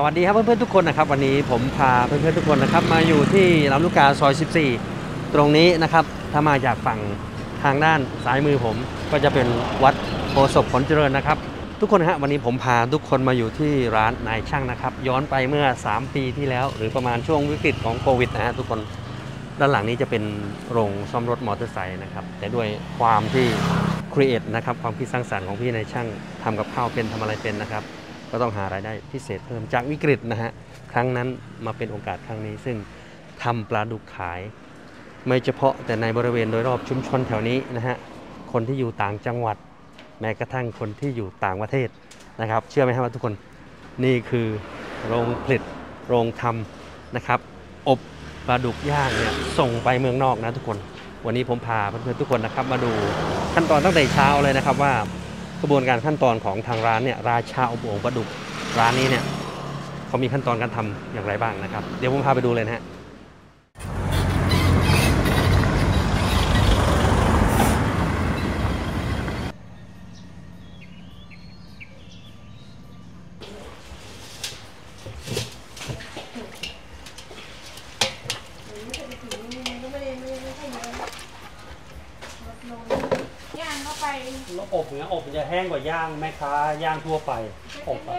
สวัสดีครับเพื่อนๆทุกคนนะครับวันนี้ผมพาเพื่อนๆทุกคนนะครับมาอยู่ที่ลำลูกกาซอย 14 ตรงนี้นะครับถ้ามาจากฝั่งทางด้านซ้ายมือผม ก็จะเป็นวัดโพศพผลเจริญนะครับ ทุกคนฮะวันนี้ผมพาทุกคนมาอยู่ที่ร้านนายช่างนะครับ ย้อนไปเมื่อ 3 ปีที่แล้ว หรือประมาณช่วงวิกฤตของโควิดนะฮะทุกคนด้านหลังนี้จะเป็นโรงซ่อมรถมอเตอร์ไซค์นะครับแต่ด้วยความที่ create นะครับความคิดสร้างสรรค์ของพี่นายช่างทำกับข้าวเป็นทำอะไรเป็นนะครับ ก็ต้องหารายได้พิเศษเพิ่มจากวิกฤตนะฮะครั้งนั้นมาเป็นโอกาสครั้งนี้ ซึ่งทำปลาดุกขาย ไม่เฉพาะแต่ในบริเวณโดยรอบชุมชนแถวนี้นะฮะคนที่อยู่ต่างจังหวัด แม้กระทั่งคนที่อยู่ต่างประเทศนะครับ เชื่อไหมครับว่าทุกคนนี่คือโรงผลิตโรงทำนะครับ อบปลาดุกย่างเนี่ยส่งไปเมืองนอกนะทุกคน วันนี้ผมพาเพื่อนๆทุกคนนะครับ มาดูขั้นตอนตั้งแต่เช้าเลยนะครับว่า กระบวนการขั้นตอนของทางร้านเนี่ยราชาอบโอ่งปลาดุกร้านนี้เนี่ยเขามีขั้นตอนการทำอย่างไรบ้างนะครับ เดี๋ยวผมพาไปดูเลยนะฮะ ย่างเข้าไป แล้วอบเนี่ยอบมันจะ แห้งกว่าย่างแม่ค้าย่างทั่วไปอบอะ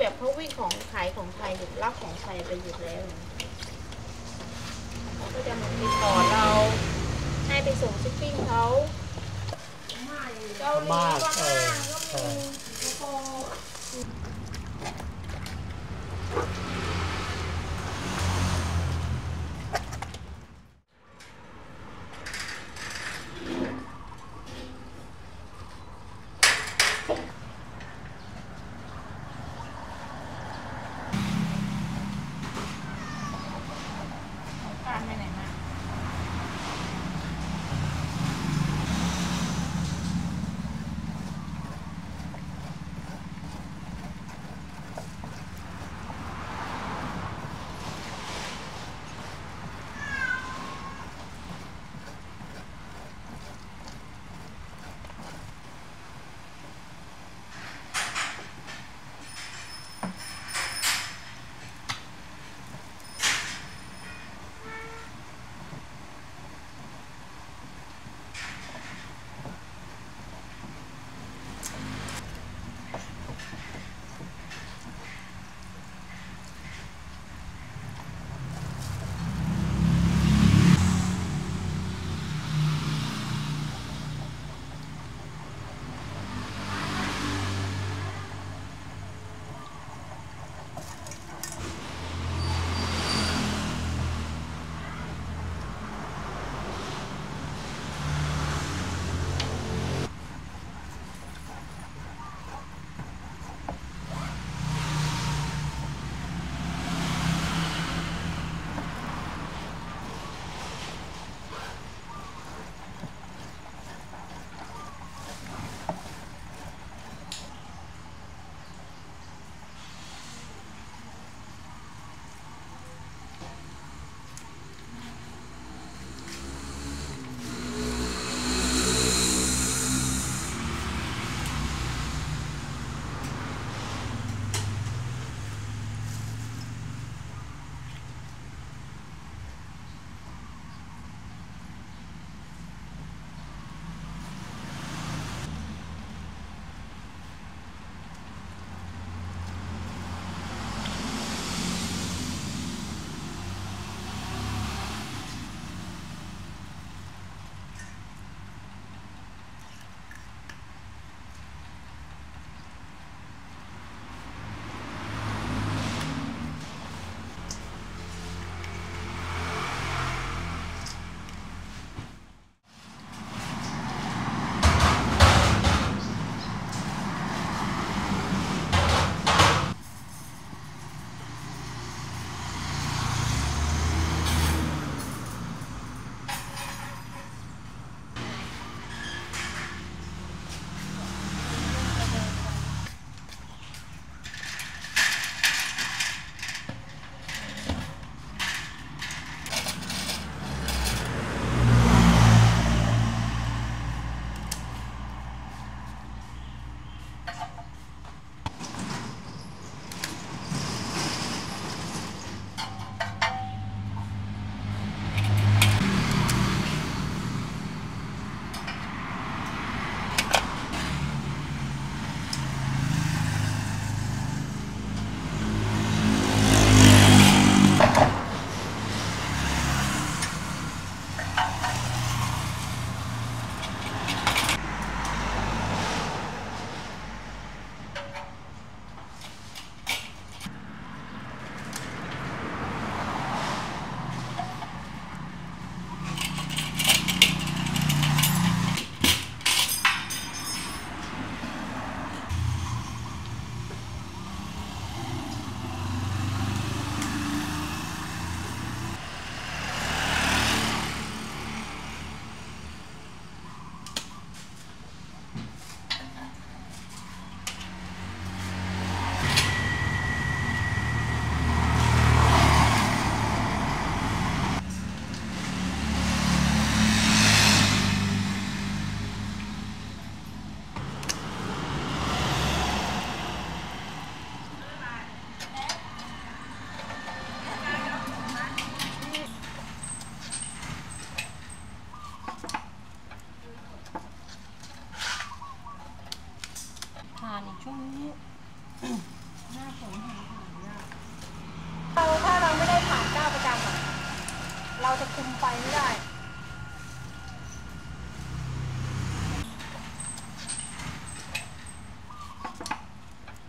แห้งที่แบบเขาวิ่งของขายของไทยหยุดรับของไทยไปหยุดแล้วเขาก็จะมาติดต่อเราให้ไปส่งชิปปิ้งเขาเกาหลีมากก็เอมาอก็ใช่มีแล้วก็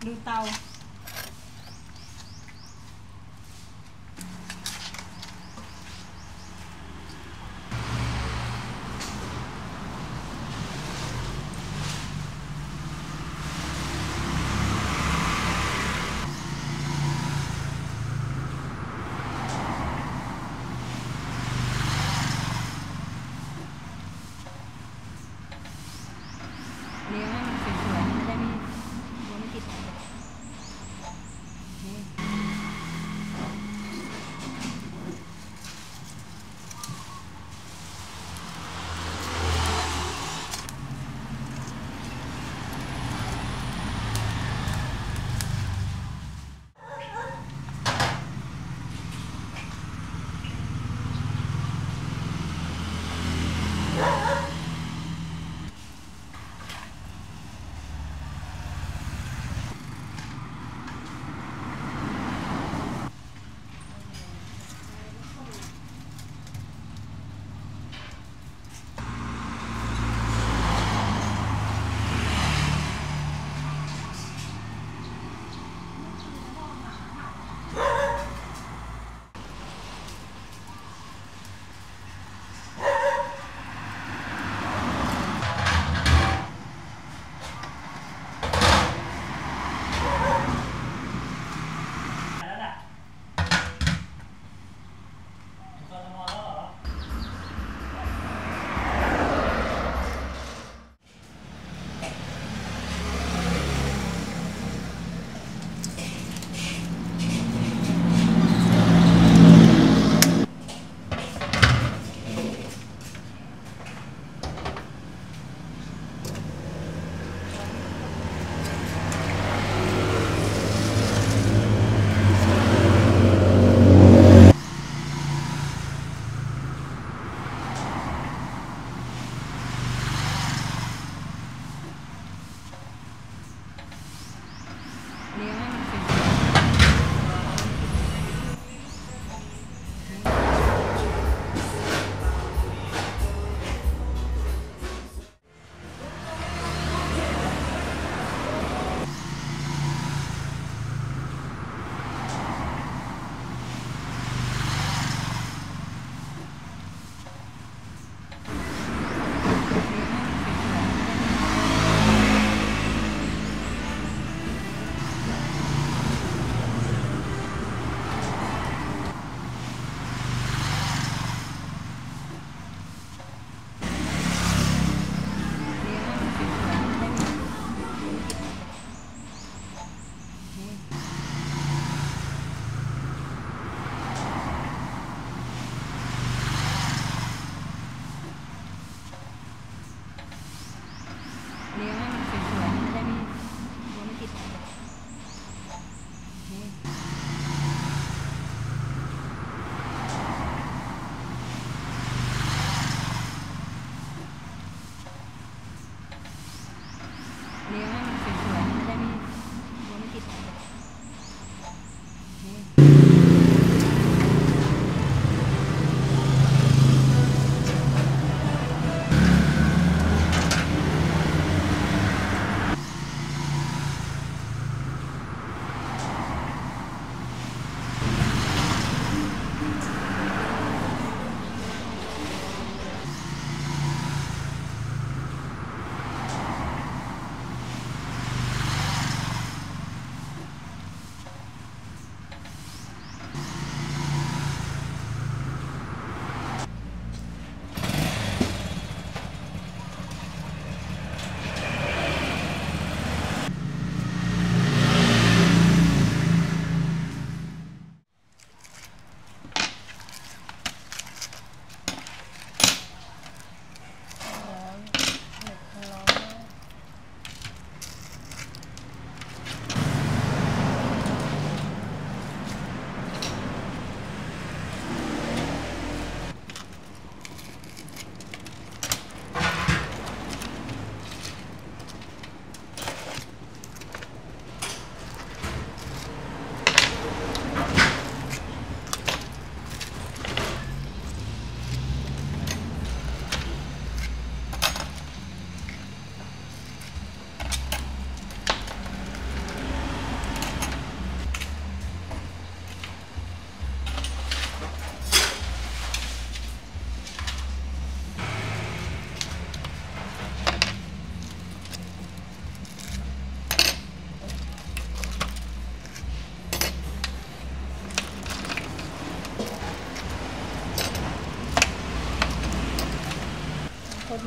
ดูเ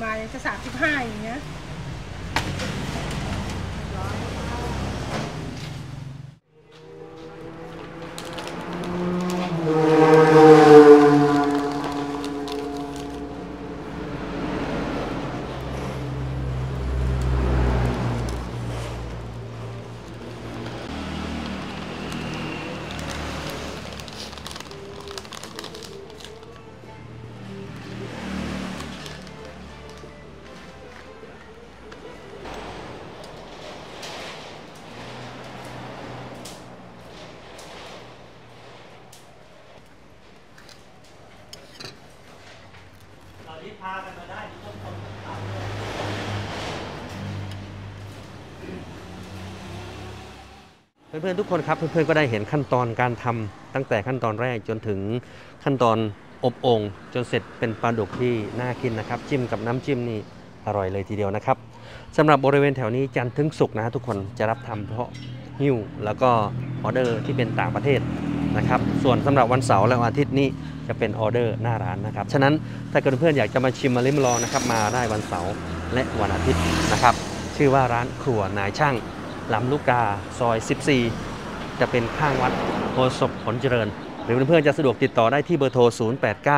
มายังจะสามสิบห้าอย่างเงี้ย เพื่อนๆทุกคนครับเพื่อนๆก็ได้เห็นขั้นตอนการทำตั้งแต่ขั้นตอนแรกจนถึงขั้นตอนอบองจนเสร็จเป็นปลาดุกที่น่ากินนะครับ จิ้มกับน้ำจิ้มนี่อร่อยเลยทีเดียวนะครับสำหรับบริเวณแถวนี้จันทร์ถึงศุกร์นะทุกคนจะรับทำเพราะหิ้วแล้วก็ออเดอร์ที่เป็นต่างประเทศนะครับ ส่วนสำหรับวันเสาร์และวันอาทิตย์นี้จะเป็นออเดอร์หน้าร้านนะครับ ฉะนั้นถ้าเกิดเพื่อนๆอยากจะมาชิมมาลิมลองนะครับมาได้วันเสาร์และวันอาทิตย์นะครับ ชื่อว่าร้านครัวนายช่าง ลำลูกกาซอย 14 จะเป็นข้างวัดโพศพผลเจริญ หรือเพื่อนๆจะสะดวกติดต่อได้ที่เบอร์โทร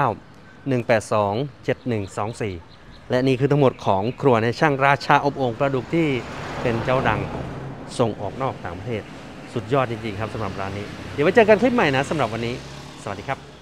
089 182 7124 และนี่คือทั้งหมดของครัวในช่างราชาอบโอ่งปลาดุกที่เป็นเจ้าดังส่งออกนอกต่างประเทศ สุดยอดจริงๆครับสำหรับร้านนี้ เดี๋ยวไว้เจอกันคลิปใหม่นะสำหรับวันนี้ สวัสดีครับ